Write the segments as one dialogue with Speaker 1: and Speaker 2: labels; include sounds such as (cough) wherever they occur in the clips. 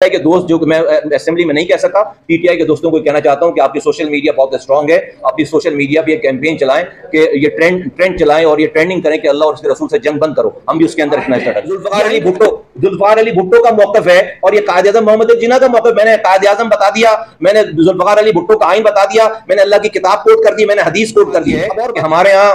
Speaker 1: آئی کے دوست جو کہ میں اسمبلی میں نہیں کہہ سکا پی ٹی آئی کے دوستوں کو کہنا چاہتا ہوں کہ آپ کی سوشل میڈیا بہت اسٹرانگ ہے۔ اپنی سوشل میڈیا پہ یہ کیمپین چلائیں کہ یہ ٹرینڈ ٹرینڈ چلائیں اور یہ ٹرینڈنگ کریں کہ اللہ اور اس کے رسول سے جنگ بند کرو۔ ہم بھی اس کے اندر اتنا اسٹارٹ ذوالفقار علی بھٹو ذوالفقار علی بھٹو کا موقف ہے اور یہ قائد اعظم محمد الجنا کا موقف میں نے قائد اعظم بتا دیا میں نے ذوالفقار علی بھٹو کا آئین بتا دیا میں نے اللہ کی کتاب کوٹ کر دی میں نے حدیث کوٹ کر دی ہے ہمارے ہاں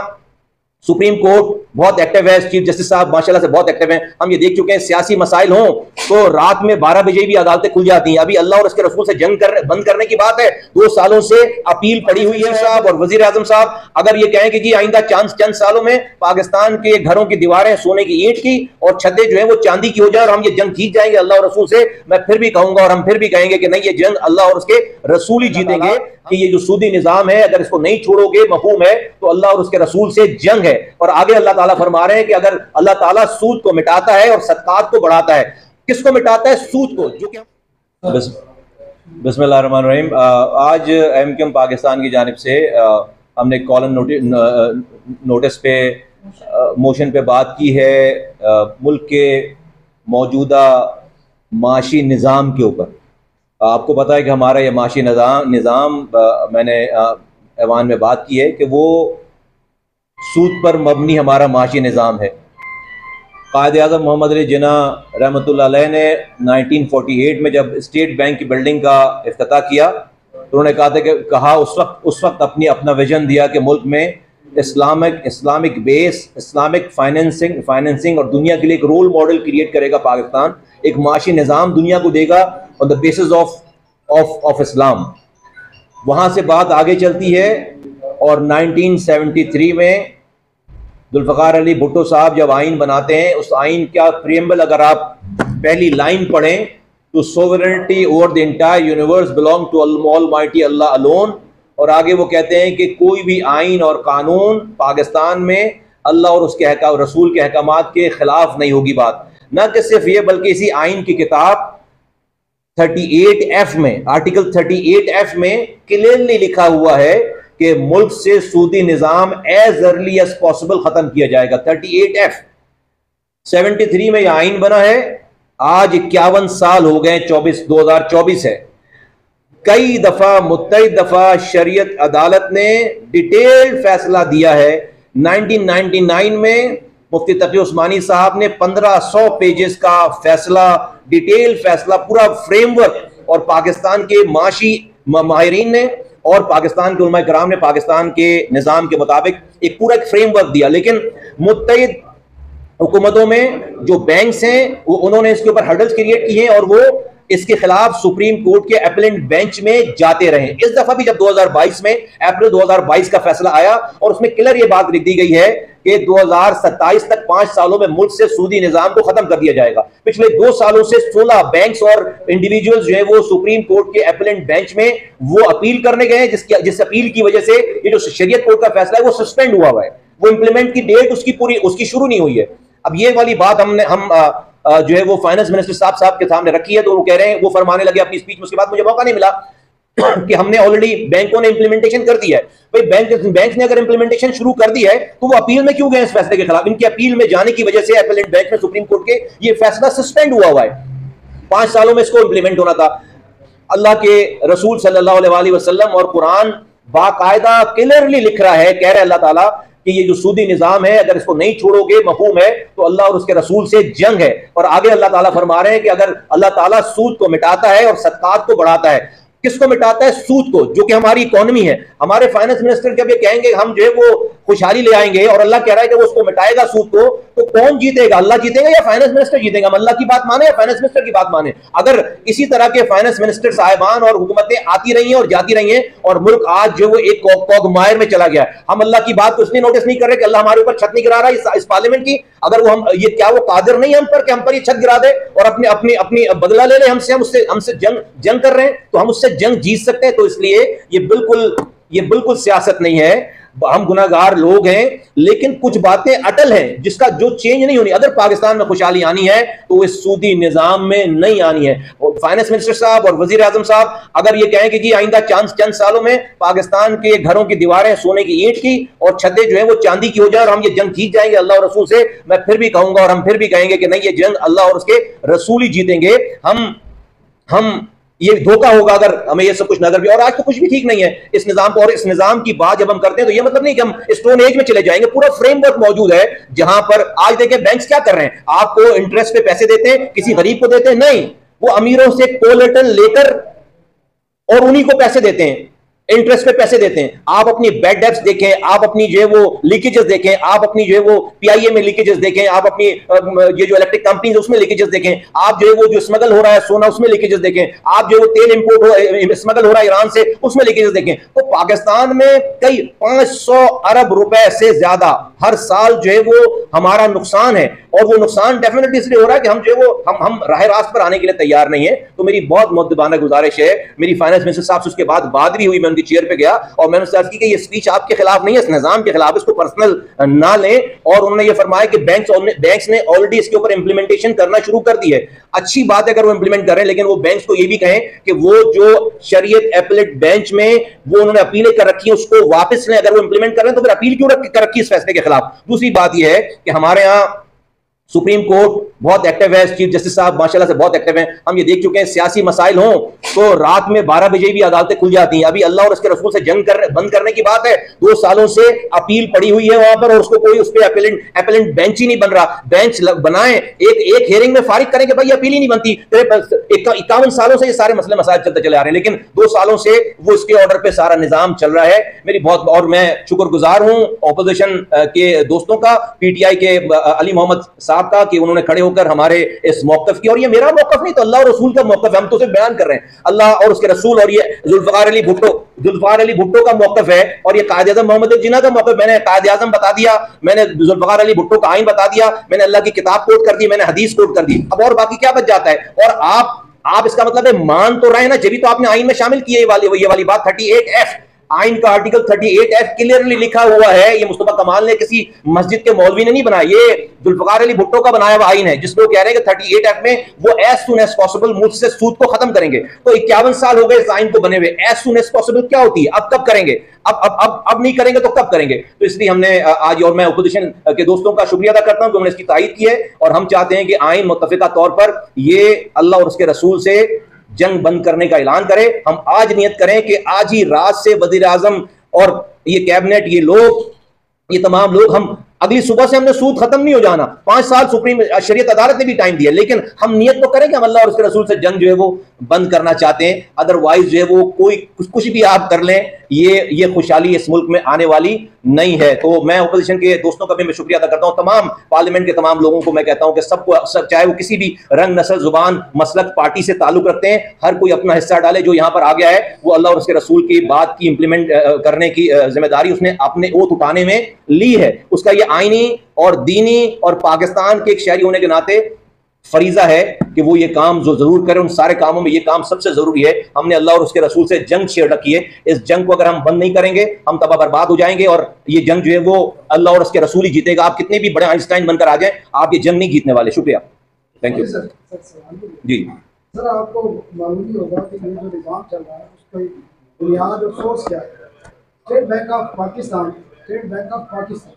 Speaker 1: سپریم کورٹ بہت ایکٹیو ہے چیف جسٹس صاحب ماشاءاللہ سے بہت ایکٹیو ہیں۔ ہم یہ دیکھ چکے ہیں سیاسی مسائل ہوں تو رات میں بارہ بجے بھی عدالتیں کھل جاتی ہیں۔ ابھی اللہ اور اس کے رسول سے جنگ کر بند کرنے کی بات ہے۔ دو سالوں سے اپیل پڑی ہوئی ہے صاحب اور وزیر اعظم صاحب اگر یہ کہیں کہ جی آئندہ چانس چند سالوں میں پاکستان کے گھروں کی دیواریں سونے کی اینٹ کی اور چھدے جو ہیں وہ چاندی کی ہو جائے اور ہم یہ جنگ جیت جائیں گے اللہ اور رسول سے میں پھر بھی کہوں گا اور ہم پھر بھی کہیں گے کہ نہیں یہ جنگ اللہ اور اس کے رسول ہی جیتیں گے کہ یہ جو سودی نظام ہے اگر اس کو نہیں چھوڑو گے مفہوم ہے تو اللہ اور اس کے رسول سے جنگ ہے۔ اور آگے اللہ تعالیٰ فرما رہے ہیں کہ اگر اللہ تعالیٰ سود کو مٹاتا ہے اور صدقات کو بڑھاتا ہے، کس کو مٹاتا ہے؟ سود کو، جو کہ بسم اللہ الرحمن الرحیم۔ آج ایم کیم پاکستان کی جانب سے ہم نے کالم نوٹس پہ موشن پہ بات کی ہے ملک کے موجودہ معاشی نظام کے اوپر۔ آپ کو پتا ہے کہ ہمارا یہ معاشی نظام نظام میں نے ایوان میں بات کی ہے کہ وہ سود پر مبنی ہمارا معاشی نظام ہے۔ قائد اعظم محمد علی جناح رحمۃ اللہ علیہ نے نائنٹین فورٹی ایٹ میں جب اسٹیٹ بینک کی بلڈنگ کا افتتاح کیا، تو انہوں نے کہا تھا کہ کہا اس وقت اس وقت اپنی، اپنا ویژن دیا کہ ملک میں Islamic Islamic base, Islamic financing financing اور دنیا کے لیے ایک رول ماڈل کریٹ کرے گا پاکستان۔ ایک معاشی نظام دنیا کو دے گا on the basis of of of اسلام۔ وہاں سے بات آگے چلتی ہے اور نائنٹین سیونٹی تھری میں ذوالفقار علی بھٹو صاحب جب آئین بناتے ہیں، اس آئین کا پریمبل اگر آپ پہلی لائن پڑھیں، تو sovereignty over the entire universe belong to almighty Allah alone اور آگے وہ کہتے ہیں کہ کوئی بھی آئین اور قانون پاکستان میں اللہ اور اس کے احکام رسول کے احکامات کے خلاف نہیں ہوگی بات۔ نہ کہ صرف یہ، بلکہ اسی آئین کی کتاب 38 ایف میں آرٹیکل 38 ایف میں کلیئرلی لکھا ہوا ہے کہ ملک سے سودی نظام ایز ارلی ایز پاسبل ختم کیا جائے گا۔ 38 ایف 73 میں یہ آئین بنا ہے۔ آج اکیاون سال ہو گئے چوبیس، دو ہزار چوبیس ہے۔ کئی دفعہ متعدد دفعہ شریعت عدالت نے ڈیٹیل فیصلہ دیا ہے۔ 1999 میں مفتی تقی عثمانی صاحب نے پندرہ سو پیجز کا فیصلہ ڈیٹیل فیصلہ، پورا فریم ورک اور پاکستان کے معاشی ماہرین نے اور پاکستان کے علماء کرام نے پاکستان کے نظام کے مطابق ایک پورا ایک فریم ورک دیا۔ لیکن متحد حکومتوں میں جو بینکس ہیں، وہ انہوں نے اس کے اوپر ہرڈلز کریٹ کی ہیں اور وہ اس کے خلاف سپریم کورٹ کے اپلنٹ بینچ میں جاتے رہے۔ اس دفعہ بھی جب دو ہزار بائیس میں اپریل دو ہزار بائیس کا فیصلہ آیا اور اس میں کلر یہ بات لکھ دی گئی ہے کہ دو ہزار ستائیس تک پانچ سالوں میں ملک سے سودی نظام کو ختم کر دیا جائے گا۔ پچھلے دو سالوں سے سولہ بینکس اور انڈیویجولز جو ہیں وہ سپریم کورٹ کے اپلنٹ بینچ میں وہ اپیل کرنے گئے ہیں، جس کی جس اپیل کی وجہ سے یہ جو شریعت کورٹ کا فیصلہ ہے وہ سسپینڈ ہوا ہوا ہے۔ وہ امپلیمنٹ کی ڈیٹ اس کی پوری اس کی شروع نہیں ہوئی ہے۔ اب یہ والی بات ہم نے ہم جو ہے وہ فائننس منسٹر صاحب صاحب کے سامنے رکھی ہے تو وہ کہہ رہے ہیں، وہ فرمانے لگے اپنی اسپیچ میں، اس کے بعد مجھے موقع نہیں ملا (coughs) کہ ہم نے آلریڈی بینکوں نے امپلیمنٹیشن کر دی ہے۔ بھائی بینک بینک نے اگر امپلیمنٹیشن شروع کر دی ہے تو وہ اپیل میں کیوں گئے اس فیصلے کے خلاف؟ ان کی اپیل میں جانے کی وجہ سے اپیلنٹ بینک میں سپریم کورٹ کے یہ فیصلہ سسپینڈ ہوا ہوا ہے۔ پانچ سالوں میں اس کو امپلیمنٹ ہونا تھا۔ اللہ کے رسول صلی اللہ علیہ وسلم اور قرآن باقاعدہ کلیئرلی لکھ رہا ہے، کہہ رہے اللہ تعالیٰ کہ یہ جو سودی نظام ہے، اگر اس کو نہیں چھوڑو گے، مفہوم ہے، تو اللہ اور اس کے رسول سے جنگ ہے۔ اور آگے اللہ تعالیٰ فرما رہے ہیں کہ اگر اللہ تعالیٰ سود کو مٹاتا ہے اور صدقات کو بڑھاتا ہے کس کو مٹاتا ہے؟ سود کو، جو کہ ہماری اکانومی ہے۔ ہمارے فائننس منسٹر جب یہ کہیں گے ہم جو ہے وہ خوشحالی لے آئیں گے اور اللہ کہہ رہا ہے کہ وہ اس کو مٹائے گا سود کو، تو کون جیتے گا؟ اللہ جیتے گا یا فائننس منسٹر جیتے گا؟ ہم اللہ کی بات مانے یا فائننس منسٹر کی بات مانے اگر اسی طرح کے فائننس منسٹر صاحبان اور حکومتیں آتی رہی ہیں اور جاتی رہی ہیں اور ملک آج جو وہ ایک کوگ مائر میں چلا گیا ہے۔ ہم اللہ کی بات کو اس لیے نوٹس نہیں کر رہے کہ اللہ ہمارے اوپر چھت نہیں گرا رہا اس پارلیمنٹ کی۔ اگر وہ ہم یہ کیا وہ قادر نہیں ہے ہم پر کہ ہم پر یہ چھت گرا دے اور اپنے اپنی اپنی بدلہ لے لے، ہم سے ہم اس سے ہم سے جنگ جنگ کر رہے ہیں، تو ہم اس سے جنگ جیت سکتے ہیں، تو اس لیے یہ بالکل یہ بالکل سیاست نہیں ہے۔ ہم گناہگار لوگ ہیں، لیکن کچھ باتیں اٹل ہیں جس کا جو چینج نہیں ہونی۔ اگر پاکستان میں خوشحالی آنی ہے، تو اس سودی نظام میں نہیں آنی ہے۔ فائننس منسٹر صاحب اور وزیر اعظم صاحب، اگر یہ کہیں کہ جی آئندہ چانس چند سالوں میں پاکستان کے گھروں کی دیواریں سونے کی اینٹ کی اور چھدے جو ہیں وہ چاندی کی ہو جائے اور ہم یہ جنگ جیت جائیں گے اللہ اور رسول سے، میں پھر بھی کہوں گا اور ہم پھر بھی کہیں گے کہ نہیں، یہ جنگ اللہ اور اس کے رسول ہی جیتیں گے۔ ہم ہم یہ دھوکا ہوگا اگر ہمیں یہ سب کچھ نظر بھی اور آج تو کچھ بھی ٹھیک نہیں ہے۔ اس نظام کو اور اس نظام کی بات جب ہم کرتے ہیں تو یہ مطلب نہیں کہ ہم اسٹون ایج میں چلے جائیں گے۔ پورا فریم ورک موجود ہے جہاں پر آج دیکھیں بینکس کیا کر رہے ہیں۔ آپ کو انٹرسٹ پہ پیسے دیتے ہیں، کسی غریب کو دیتے ہیں، نہیں۔ وہ امیروں سے کولیٹل لے کر اور انہی کو پیسے دیتے ہیں۔ انٹرسٹ پہ پیسے دیتے ہیں۔ آپ اپنی بیڈ ڈیپس دیکھیں، آپ اپنی جو ہے وہ لیکیجز دیکھیں، آپ اپنی جو ہے وہ پی آئی اے میں لیکیجز دیکھیں، آپ اپنی یہ جو الیکٹرک کمپنیز اس میں لیکیجز دیکھیں۔ آپ جو ہے وہ جو اسمگل ہو رہا ہے سونا، اس میں لیکیجز دیکھیں۔ آپ جو ہے وہ تیل امپورٹ ہو اسمگل ہو رہا ہے ایران سے، اس میں لیکیجز دیکھیں۔ تو پاکستان میں کئی پانچ سو ارب روپے سے زیادہ ہر سال جو ہے وہ ہمارا نقصان ہے۔ اور وہ نقصان ڈیفینیٹلی اس لیے ہو رہا ہے کہ ہم جو ہے وہ، ہم ہم راہ راست پر آنے کے لیے تیار نہیں ہیں۔ تو میری بہت مدبانہ گزارش ہے۔ میری فائنانس منسٹر صاحب سے اس کے بعد بات بھی ہوئی، میں ان کی چیئر پہ گیا اور میں نے اس کی کہ یہ سپیچ آپ کے خلاف نہیں ہے، اس نظام کے خلاف، اس کو پرسنل نہ لیں۔ اور انہوں نے یہ فرمایا کہ بینکس بینکس نے آلریڈی اس کے اوپر امپلیمنٹیشن کرنا شروع کر دی ہے۔ اچھی بات ہے اگر وہ امپلیمنٹ کر رہے ہیں لیکن وہ بینکس کو یہ بھی کہیں کہ وہ جو شریعت ایپلیٹ بینچ میں وہ انہوں نے اپیلیں کر رکھی ہیں، اس کو واپس لیں۔ اگر وہ امپلیمنٹ کر رہے ہیں تو پھر اپیل کیوں کر رکھی اس فیصلے کے خلاف؟ دوسری بات یہ ہے کہ ہمارے ہاں سپریم کورٹ بہت ایکٹیو ہے چیف جسٹس صاحب، ماشاءاللہ سے بہت ایکٹیو ہیں۔ ہم یہ دیکھ چکے ہیں، سیاسی مسائل ہوں تو رات میں بارہ بجے بھی عدالتیں کھل جاتی ہیں۔ ابھی اللہ اور اس کے رسول سے جنگ کر، بند کرنے کی بات ہے۔ دو سالوں سے اپیل پڑی ہوئی ہے وہاں پر اور اس کو کوئی اس پہ اپیلنٹ اپیلنٹ بینچ ہی نہیں بن رہا۔ بینچ بنائیں۔ ایک ایک ہیئرنگ میں فارغ کریں کہ بھائی اپیل ہی نہیں بنتی۔ اکاون سالوں سے یہ سارے مسئلے مسائل چلتے چلے آ رہے ہیں، لیکن دو سالوں سے وہ اس کے آرڈر پہ سارا نظام چل رہا ہے۔ میری بہت، اور میں شکر گزار ہوں اپوزیشن کے دوستوں کا پی ٹی آئی کے علی محمد صاحب کا کہ انہوں نے کھڑے ہو کر ہمارے اس موقف کی، اور یہ میرا موقف نہیں تو اللہ اور رسول کا موقف ہے ہم تو صرف بیان کر رہے ہیں۔ اللہ اور اس کے رسول اور یہ ذوالفقار علی بھٹو، ذوالفقار علی بھٹو کا موقف ہے، اور یہ قائد اعظم محمد الجنا کا موقف، میں نے قائد اعظم بتا دیا، میں نے ذوالفقار علی بھٹو کا آئین بتا دیا، میں نے اللہ کی کتاب کوٹ کر دی، میں نے حدیث کوٹ کر دی۔ اب اور باقی کیا بچ جاتا ہے؟ اور آپ آپ اس کا مطلب ہے مان تو رہے نا، جبھی تو آپ نے آئین میں شامل کیے یہ والی بات 38 ایف آئین کا آرٹیکل 38 ایف کلیئرلی لکھا ہوا ہے، یہ مصطفیٰ کمال نے کسی مسجد کے مولوی نے نہیں بنایا، یہ ذوالفقار علی بھٹو کا بنایا ہوا آئین ہے، جس میں وہ کہہ رہے ہیں کہ 38 ایف میں وہ ایز سون ایز پاسبل مجھ سے سود کو ختم کریں گے۔ تو اکیاون سال ہو گئے اس آئین کو بنے ہوئے۔ ایز سون ایز پاسبل کیا ہوتی ہے؟ اب کب کریں گے؟ اب اب اب اب نہیں کریں گے تو کب کریں گے؟ تو اس لیے ہم نے آج اور میں اپوزیشن کے دوستوں کا شکریہ ادا کرتا ہوں کہ انہوں نے اس کی تائید کی ہے اور ہم چاہتے ہیں کہ آئین متفقہ طور پر یہ اللہ اور اس کے رسول سے جنگ بند کرنے کا اعلان کرے۔ ہم آج نیت کریں کہ آج ہی رات سے وزیر اعظم اور یہ کیبنٹ یہ لوگ، یہ تمام لوگ ہم اگلی صبح سے ہم نے سود ختم نہیں ہو جانا۔ پانچ سال سپریم شریعت عدالت نے بھی ٹائم دیا، لیکن ہم نیت تو کریں کہ ہم اللہ اور اس کے رسول سے جنگ جو ہے وہ بند کرنا چاہتے ہیں۔ ادروائز جو ہے وہ کوئی کچھ بھی آپ کر لیں، یہ یہ خوشحالی اس ملک میں آنے والی نہیں ہے۔ تو میں اپوزیشن کے دوستوں کا بھی میں شکریہ ادا کرتا ہوں۔ تمام پارلیمنٹ کے تمام لوگوں کو میں کہتا ہوں کہ سب کو چاہے وہ کسی بھی رنگ، نسل، زبان، مسلک، پارٹی سے تعلق رکھتے ہیں۔ ہر کوئی اپنا حصہ ڈالے جو یہاں پر آ گیا ہے۔ وہ اللہ اور اس کے رسول کی بات کی امپلیمنٹ کرنے کی ذمہ داری اس نے اپنے اوت اٹھانے میں لی ہے۔ اس کا یہ آئینی اور دینی اور پاکستان کے ایک شہری ہونے کے ناطے فریضہ ہے کہ وہ یہ کام جو ضرور کرے ان سارے کاموں میں یہ کام سب سے ضروری ہے۔ ہم نے اللہ اور اس کے رسول سے جنگ چھیڑ رکھی ہے۔ اس جنگ کو اگر ہم بند نہیں کریں گے ہم تباہ برباد ہو جائیں گے اور یہ جنگ جو ہے وہ اللہ اور اس کے رسول ہی جیتے گا۔ آپ کتنے بھی بڑے آئنسٹائن بن کر آ جائیں آپ یہ جنگ نہیں جیتنے والے۔ شکریہ۔ تھینک یو جی۔ سر آپ کو معلوم ہی ہوگا کہ یہ جو نظام چل رہا ہے اس کی بنیاد اور سورس کیا ہے۔ State bank of Pakistan state bank of Pakistan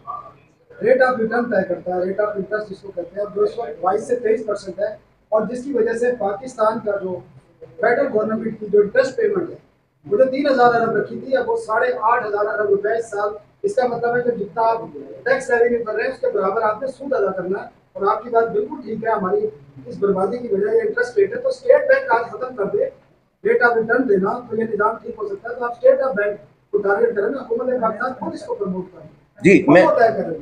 Speaker 1: rate of return طے کرتا ہے، ریٹ آف انٹرسٹ جس کو کہتے ہیں جو اس وقت بائیس سے تیئیس پرسینٹ ہے اور جس کی وجہ سے پاکستان کا جو فیڈرل گورنمنٹ کی جو انٹرسٹ پیمنٹ ہے، وہ جو تین ہزار ارب رکھی تھی، اب وہ ساڑھے آٹھ ہزار ارب روپے اس سال۔ اس کا مطلب ہے کہ جتنا آپ ٹیکس ریونیو کر رہے ہیں، اس کے برابر آپ نے سود ادا کرنا ہے۔ اور آپ کی بات بالکل ٹھیک ہے، ہماری اس بربادی کی وجہ یہ انٹرسٹ ریٹ ہے۔ تو اسٹیٹ بینک آج ختم کر دے ریٹ آف ریٹرن دینا، تو یہ نظام ٹھیک ہو سکتا ہے۔ تو آپ اسٹیٹ آف بینک کو ٹارگیٹ کریں نا حکومت پاکستان خود اس کو پروموٹ کریں جی میں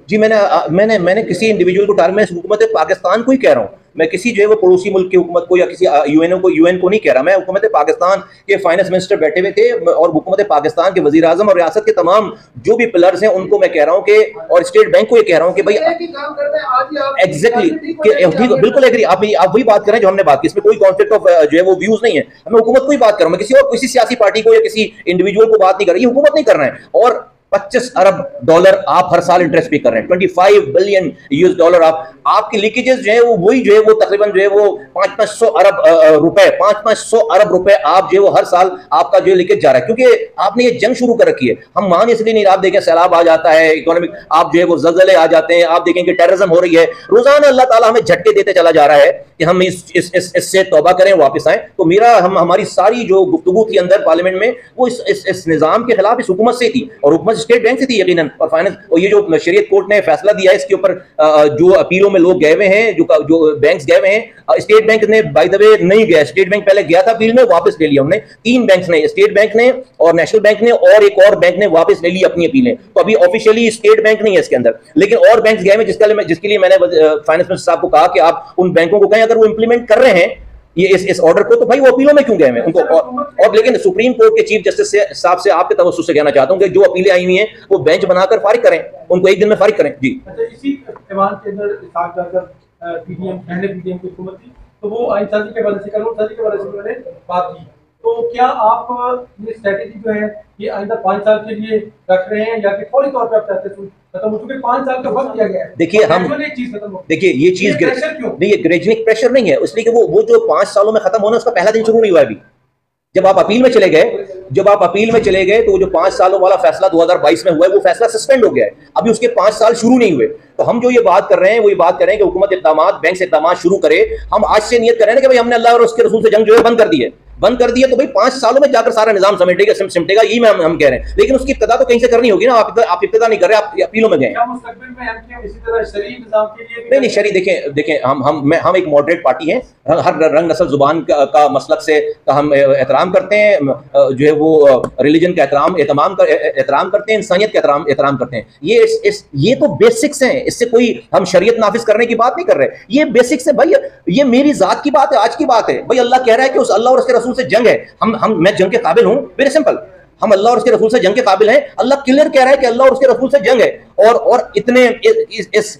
Speaker 1: جی میں نے میں نے میں نے کسی انڈیویجول کو ٹارگیٹ میں حکومت پاکستان کو ہی کہہ رہا ہوں۔ میں کسی جو ہے وہ پڑوسی ملک کی حکومت کو یا کسی یو این او کو یو این کو نہیں کہہ رہا۔ میں حکومت پاکستان کے فائنانس منسٹر بیٹھے ہوئے تھے اور حکومت پاکستان کے وزیر اعظم اور ریاست کے تمام جو بھی پلرز ہیں ان کو میں کہہ رہا ہوں کہ اور اسٹیٹ بینک کو یہ کہہ رہا ہوں کہ بھائی ایگزیکٹلی بالکل ایگری آپ آپ وہی بات کریں جو ہم نے بات کی۔ اس میں کوئی کانفلکٹ آف جو ہے وہ ویوز نہیں ہے۔ ہمیں حکومت کو ہی بات کروں میں کسی اور کسی سیاسی پارٹی کو یا کسی انڈیویجول کو بات نہیں کر رہی حکومت نہیں کر رہے ہیں اور پچیس ارب ڈالر آپ ہر سال انٹرسٹ پے کر رہے ہیں۔ Twenty five billion U S dollar آپ آپ کی لیکیجز جو ہے وہ وہی جو ہے وہ تقریباً جو ہے وہ پانچ پانچ سو ارب روپے پانچ پانچ سو ارب روپے آپ جو ہے وہ ہر سال آپ کا جو ہے لیکیج جا رہا ہے۔ کیونکہ آپ نے یہ جنگ شروع کر رکی ہے۔ ہم مان اس لیے نہیں آپ دیکھیں سیلاب آ جاتا ہے اکانومک آپ جو ہے وہ زلزلے آ جاتے ہیں آپ دیکھیں کہ ٹیررزم ہو رہی ہے۔ روزانہ اللہ تعالیٰ ہمیں جھٹکے دیتے چلا جا رہا ہے کہ ہم اس اس اس, اس سے توبہ کریں واپس آئیں۔ تو میرا ہم ہماری ساری جو گفتگو تھی اندر پارلیمنٹ میں وہ اس اس, اس نظام کے خلاف اس حکومت سے تھی۔ اور حکومت اسٹیٹ بینک سے تھی یقیناً اور فائننس اور یہ جو شریعت کورٹ نے فیصلہ دیا ہے، اس کے اوپر جو اپیلوں میں لوگ گئے ہوئے ہیں، جو جو بینکس گئے ہوئے ہیں اسٹیٹ بینک نے بائی دا وے نہیں گیا۔ اسٹیٹ بینک پہلے گیا تھا اپیل میں، واپس لے لیا ہم نے۔ تین بینکس نے، اسٹیٹ بینک نے اور نیشنل بینک نے اور ایک اور بینک نے واپس لے لی اپنی اپیلیں۔ تو ابھی آفیشیلی اسٹیٹ بینک نہیں ہے اس کے اندر۔ لیکن اور بینکس گئے ہوئے جس کے لیے میں جس کے لیے میں نے فائنانس منسٹر صاحب کو کہا کہ آپ ان بینکوں کو کہیں، اگر وہ امپلیمنٹ کر رہے ہیں یہ اس اس آرڈر کو تو بھائی وہ اپیلوں میں کیوں گئے ہیں؟ ان کو اور لیکن سپریم کورٹ کے چیف جسٹس سے صاحب سے آپ کے توسط سے کہنا چاہتا ہوں کہ جو اپیلیں آئی ہوئی ہیں، وہ بینچ بنا کر فارغ کریں۔ ان کو ایک دن میں فارغ کریں۔ جی۔
Speaker 2: اچھا، اسی ایوان کے اندر Ishaq doctor P D M پہلے پی ڈی ایم کی حکومت تھی، تو وہ آئین سازی کے بارے سے کروں سازی کے بارے سے میں نے بات کی۔ تو کیا آپ یہ اسٹریٹجی جو ہے یہ آئندہ پانچ سال کے لیے رکھ رہے ہیں یا کہ فوری طور پہ آپ چاہتے ہیں ختم ہو چکے؟ پانچ سال کا وقت دیا گیا ہے۔
Speaker 1: دیکھیے ہم دیکھیے یہ چیز نہیں یہ گریجویٹ پریشر نہیں ہے۔ اس لیے کہ وہ وہ جو پانچ سالوں میں ختم ہونا اس کا پہلا دن شروع نہیں ہوا ابھی۔ جب آپ اپیل میں چلے گئے جب آپ اپیل میں چلے گئے تو وہ جو پانچ سالوں والا فیصلہ دو ہزار بائیس میں ہوا ہے وہ فیصلہ سسپینڈ ہو گیا ہے۔ ابھی اس کے پانچ سال شروع نہیں ہوئے۔ تو ہم جو یہ بات کر رہے ہیں وہ یہ بات کر رہے ہیں کہ حکومت اقدامات بینک سے اقدامات شروع کرے۔ ہم آج سے نیت کر رہے ہیں کہ بھائی ہم نے اللہ اور اس کے رسول سے جنگ جو ہے بند کر دی ہے۔ بند کر دیا تو بھائی پانچ سالوں میں جا کر سارا نظام سمیٹے گا سمٹے گا یہی میں ہم کہہ رہے ہیں۔ لیکن اس کی ابتدا تو کہیں سے کرنی ہوگی نا؟ آپ ابتدا نہیں کر رہے آپ اپیلوں میں گئے نہیں نہیں شریف دیکھیں دیکھیں ہم ہم میں ہم ایک ماڈریٹ پارٹی ہیں۔ ہر رنگ نسل زبان کا مسلک سے ہم احترام کرتے ہیں۔ جو ہے وہ ریلیجن کا احترام اہتمام احترام کرتے ہیں انسانیت کا احترام احترام کرتے ہیں۔ یہ اس یہ تو بیسکس ہیں۔ اس سے کوئی ہم شریعت نافذ کرنے کی بات نہیں کر رہے۔ یہ بیسکس ہے بھائی یہ میری ذات کی بات ہے آج کی بات ہے۔ بھائی اللہ کہہ رہا ہے کہ اس اللہ اور اس کے رسول سے جنگ ہے۔ ہم ہم میں جنگ کے قابل ہوں۔ ویری سمپل ہم اللہ اور اس کے رسول سے جنگ کے قابل ہیں۔ اللہ کلیئر کہہ رہا ہے کہ اللہ اور اس کے رسول سے جنگ ہے۔ اور اور اتنے اس اس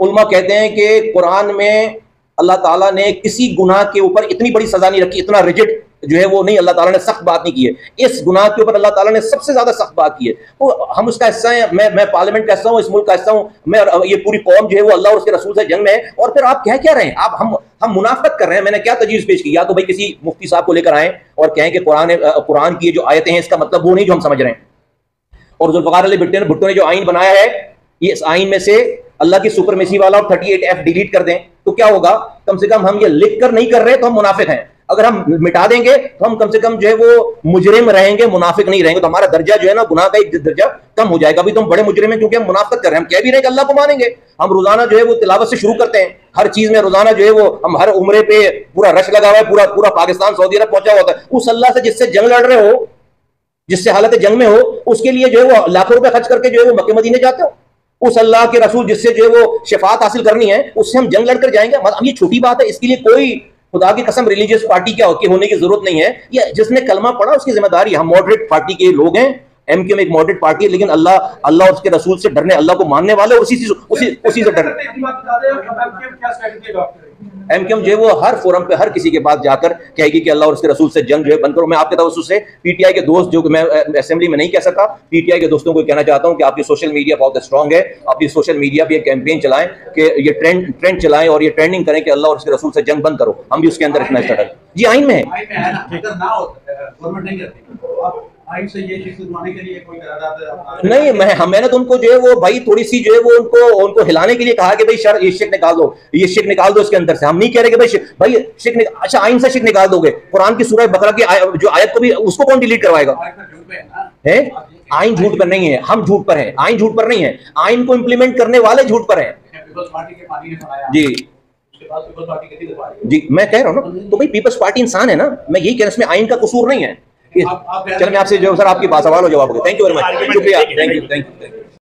Speaker 1: علماء کہتے ہیں کہ قرآن میں اللہ تعالیٰ نے کسی گناہ کے اوپر اتنی بڑی سزا نہیں رکھی، اتنا ریجٹ جو ہے وہ نہیں، اللہ تعالیٰ نے سخت بات نہیں کی ہے۔ اس گناہ کے اوپر اللہ تعالیٰ نے سب سے زیادہ سخت بات کی ہے۔ تو ہم اس کا حصہ ہیں، میں میں پارلیمنٹ کا حصہ ہوں، اس ملک کا حصہ ہوں، میں یہ پوری قوم جو ہے وہ اللہ اور اس کے رسول سے جنگ میں ہے۔ اور پھر آپ کہہ کیا رہے ہیں؟ آپ ہم ہم منافقت کر رہے ہیں۔ میں نے کیا تجویز پیش کی؟ یا تو بھائی کسی مفتی صاحب کو لے کر آئیں اور کہیں کہ قرآن قرآن کی جو آیتیں ہیں، اس کا مطلب وہ نہیں جو ہم سمجھ رہے ہیں۔ اور ذوالفقار علی بھٹو نے بھٹو نے جو آئین بنایا ہے، یہ اس آئین میں سے اللہ کی سپرمیسی والا اور 38 ایف ڈیلیٹ کر دیں تو کیا ہوگا؟ کم سے کم ہم یہ لکھ کر نہیں کر رہے تو ہم منافق ہیں۔ اگر ہم مٹا دیں گے تو ہم کم سے کم جو ہے وہ مجرم رہیں گے، منافق نہیں رہیں گے۔ تو ہمارا درجہ جو ہے نا، گناہ کا ایک درجہ کم ہو جائے گا۔ ابھی تو ہم بڑے مجرم ہیں، کیونکہ ہم منافقت کر رہے ہیں۔ ہم کہہ بھی رہے ہیں کہ اللہ کو مانیں گے۔ ہم روزانہ جو ہے وہ تلاوت سے شروع کرتے ہیں۔ ہر چیز میں روزانہ جو ہے وہ ہم ہر عمرے پہ پورا رش لگا ہوا ہے، پورا پورا پاکستان، سعودی عرب پہنچا ہوا ہوتا ہے۔ اس اللہ سے جس سے جنگ لڑ رہے ہو، جس سے حالت جنگ میں ہو، اس کے لیے جو ہے وہ لاکھوں روپے خرچ کر کے جو ہے وہ مکہ مدینے جاتے ہو۔ اس اللہ کے رسول جس سے جو ہے وہ شفاعت حاصل کرنی ہے، اس سے ہم جنگ لڑ کر جائیں گے۔ یہ چھوٹی بات ہے، اس کے لیے کوئی خدا کی قسم ریلیجیس پارٹی کیا ہونے کی ضرورت نہیں ہے۔ یہ جس نے کلمہ پڑھا، اس کی ذمہ داری ہم ماڈریٹ پارٹی کے لوگ ہیں۔ ایم کیو میں ایک ماڈریٹ پارٹی ہے، لیکن اللہ اللہ اور اس کے رسول سے ڈرنے، اللہ کو ماننے والے اسی اسی اسی سے ڈرنے۔ ایم کیو جو ہے وہ ہر فورم پہ، ہر کسی کے پاس جا کر کہے گی کہ اللہ اور اس کے رسول سے جنگ جو ہے بند کرو۔ میں آپ کے توسط سے پی ٹی آئی کے دوست، جو کہ میں اسمبلی میں نہیں کہہ سکتا پی ٹی آئی کے دوستوں کو کہنا چاہتا ہوں کہ آپ کی سوشل میڈیا بہت اسٹرانگ ہے۔ آپ کی سوشل میڈیا پہ ایک کیمپین چلائیں کہ یہ ٹرینڈ ٹرینڈ چلائیں اور یہ ٹرینڈنگ کریں کہ اللہ اور اس کے رسول سے جنگ بند کرو۔ ہم بھی اس کے اندر اتنا اسٹرگل جی آئین میں ہے نہیں میں نے تو ان کو جو ہے وہ بھائی تھوڑی سی جو ہے وہ ان کو ان کو ہلانے کے لیے کہا کہ بھائی شر یہ شک نکال دو۔ یہ شک نکال دو اس کے اندر سے۔ ہم نہیں کہہ رہے کہ بھائی بھائی شک اچھا آئین سے شک نکال دو گے۔ قرآن کی سورہ بقرہ کی جو آیت کو بھی اس کو کون ڈیلیٹ کروائے گا؟ آئین جھوٹ پر نہیں ہے۔ ہم جھوٹ پر ہیں۔ آئین جھوٹ پر نہیں ہے۔ آئین کو امپلیمنٹ کرنے والے جھوٹ پر ہیں۔ جی۔ جی میں کہہ رہا ہوں نا تو بھائی پیپلز پارٹی انسان ہے نا۔ میں یہی کہہ رہا ہوں اس میں آئین کا قصور نہیں ہے۔ چل میں آپ سے جو سر آپ کی بات سوال ہو جواب ہو گیا. تھینک یو ویری مچ شکریہ. Thank you thank you